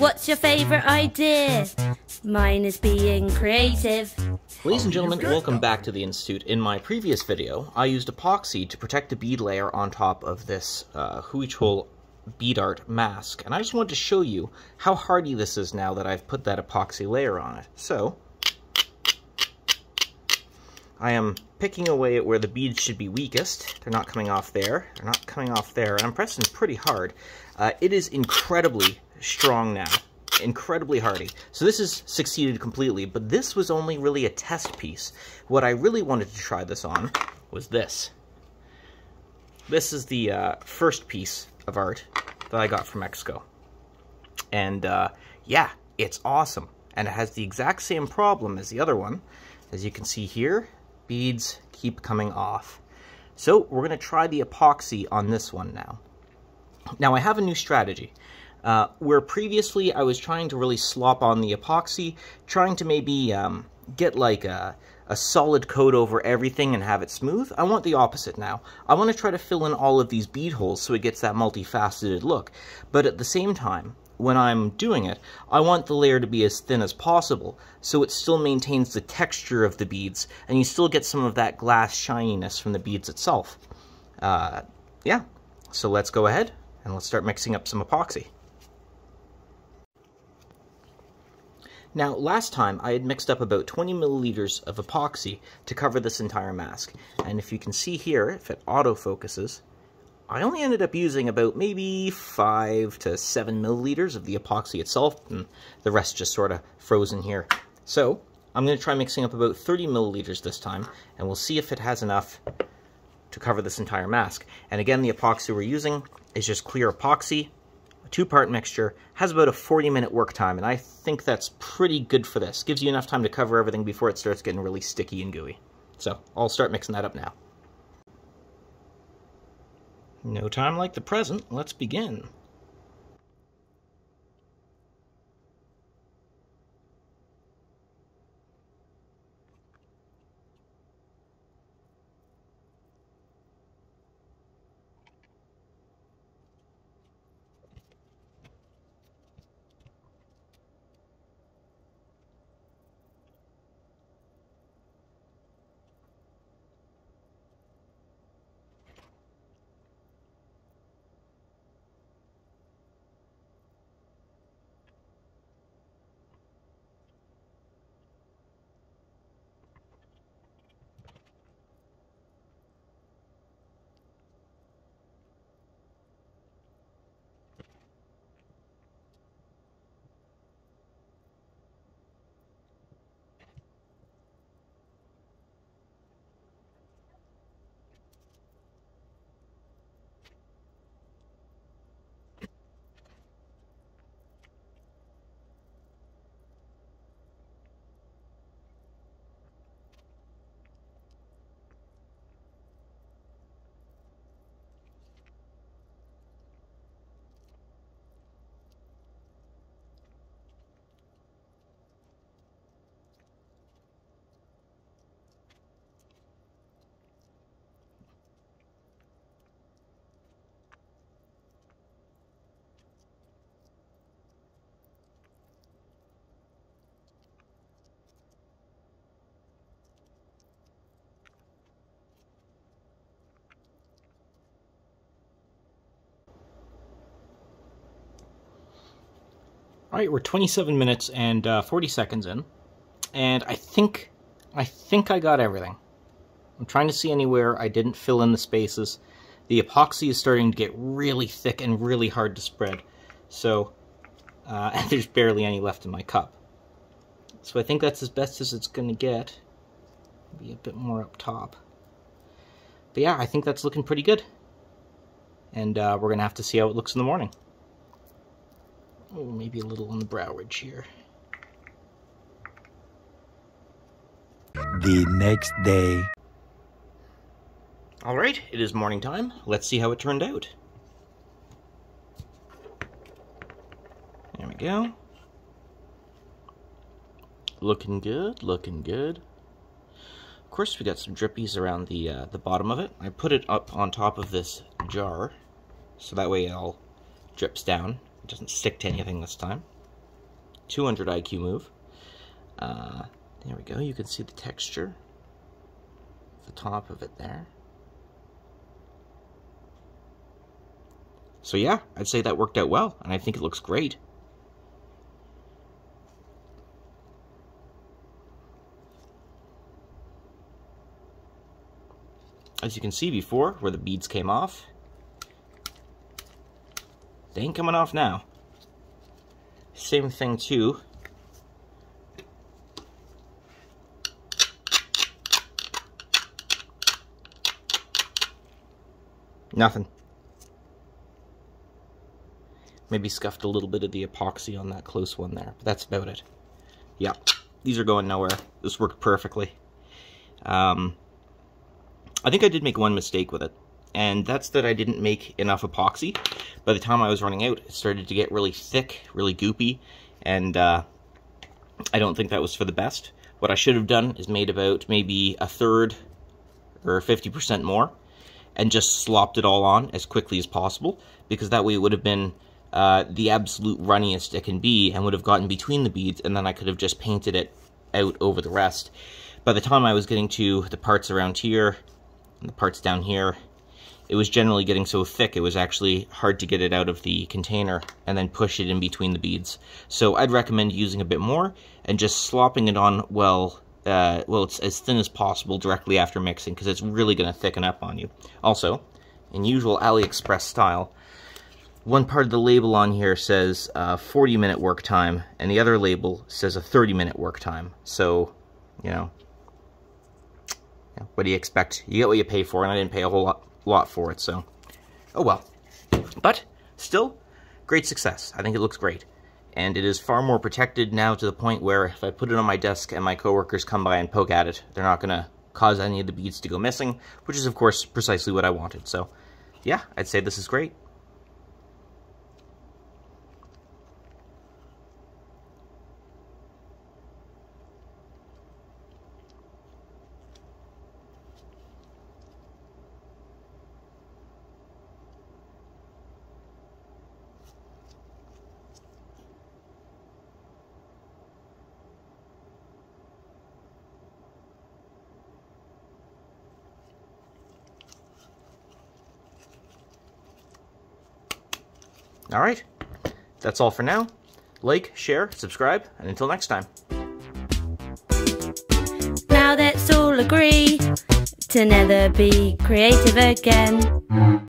What's your favourite idea? Mine is being creative. Ladies and gentlemen, welcome back to the Institute. In my previous video, I used epoxy to protect the bead layer on top of this uh, Huichol bead art mask, and I just wanted to show you how hardy this is now that I've put that epoxy layer on it. So, I am picking away at where the beads should be weakest. They're not coming off there. They're not coming off there, and I'm pressing pretty hard. Uh, it is incredibly strong now incredibly hardy. So this has succeeded completely, but this was only really a test piece. What I really wanted to try this on was this. This is the uh, first piece of art that I got from Mexico. And uh, yeah, it's awesome. And it has the exact same problem as the other one. As you can see here, beads keep coming off. So we're going to try the epoxy on this one now. Now I have a new strategy. Uh, where previously I was trying to really slop on the epoxy, trying to maybe um, get like a, a solid coat over everything and have it smooth, I want the opposite now. I want to try to fill in all of these bead holes so it gets that multifaceted look. But at the same time, when I'm doing it, I want the layer to be as thin as possible, so it still maintains the texture of the beads, and you still get some of that glass shininess from the beads itself. Uh, yeah, so let's go ahead and let's start mixing up some epoxy. Now, last time I had mixed up about 20 milliliters of epoxy to cover this entire mask. And if you can see here, if it autofocuses, I only ended up using about maybe 5 to 7 milliliters of the epoxy itself, and the rest just sort of frozen here. So, I'm going to try mixing up about 30 milliliters this time, and we'll see if it has enough to cover this entire mask. And again, the epoxy we're using is just clear epoxy, two-part mixture, has about a 40-minute work time, and I think that's pretty good for this. Gives you enough time to cover everything before it starts getting really sticky and gooey. So I'll start mixing that up now. No time like the present, let's begin. All right, we're 27 minutes and uh, 40 seconds in, and I think, I think I got everything. I'm trying to see anywhere I didn't fill in the spaces. The epoxy is starting to get really thick and really hard to spread, so uh, and there's barely any left in my cup. So I think that's as best as it's going to get. Be a bit more up top. But yeah, I think that's looking pretty good. And uh, we're going to have to see how it looks in the morning. Oh, maybe a little on the brow ridge here. The next day. All right, it is morning time. Let's see how it turned out. There we go. Looking good, looking good. Of course, we got some drippies around the uh, the bottom of it. I put it up on top of this jar, so that way it all drips down doesn't stick to anything this time. 200 IQ move. Uh, there we go. You can see the texture. The top of it there. So yeah, I'd say that worked out well, and I think it looks great. As you can see before, where the beads came off, they ain't coming off now. Same thing too. Nothing. Maybe scuffed a little bit of the epoxy on that close one there, but that's about it. Yep, these are going nowhere. This worked perfectly. Um, I think I did make one mistake with it, and that's that I didn't make enough epoxy. By the time I was running out, it started to get really thick, really goopy, and uh, I don't think that was for the best. What I should have done is made about maybe a third or 50% more, and just slopped it all on as quickly as possible, because that way it would have been uh, the absolute runniest it can be, and would have gotten between the beads, and then I could have just painted it out over the rest. By the time I was getting to the parts around here, and the parts down here, it was generally getting so thick it was actually hard to get it out of the container and then push it in between the beads. So I'd recommend using a bit more and just slopping it on well, uh, well, it's as thin as possible directly after mixing because it's really going to thicken up on you. Also, in usual AliExpress style, one part of the label on here says uh, 40 minute work time and the other label says a 30 minute work time. So, you know, what do you expect? You get what you pay for, and I didn't pay a whole lot, lot for it, so oh well. But still, great success. I think it looks great. And it is far more protected now to the point where if I put it on my desk and my coworkers come by and poke at it, they're not going to cause any of the beads to go missing, which is, of course, precisely what I wanted. So, yeah, I'd say this is great. All right, that's all for now. Like, share, subscribe, and until next time. Now let's all agree to never be creative again.